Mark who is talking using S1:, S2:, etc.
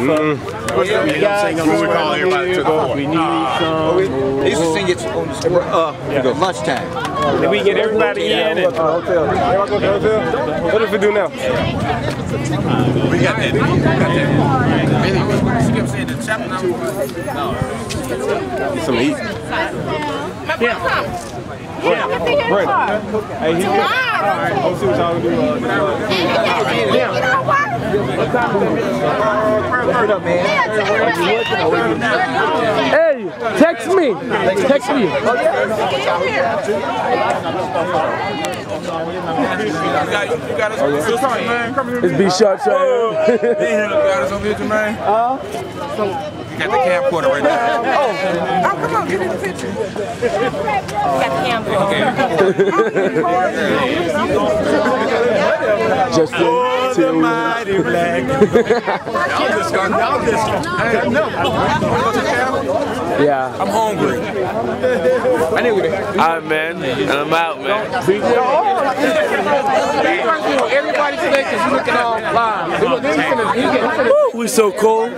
S1: When we call everybody to the
S2: we need some.
S3: They used to sing it on the, uh, lunchtime.
S2: Then we get everybody in and
S4: Hotel. Go to the hotel? What if we do now?
S1: We got that. We got that. She kept saying the chapter. No.
S4: Get some to eat. Brandon. Hey, he good. I'll see what y'all can do. Uh,
S5: Hey, text me. Text me.
S1: You got, you got the.
S5: It's B Sharp
S1: You got man. You got the camcorder right there.
S6: Oh, oh come on, get in the picture.
S5: Just
S1: Oh, the mighty black. Y'all just gonna, y'all just, I no. Wanna go to the camera?
S5: yeah.
S1: I'm hungry.
S5: Alright, man. I'm out, man.
S3: Everybody today, because you looking all live.
S5: We so cool.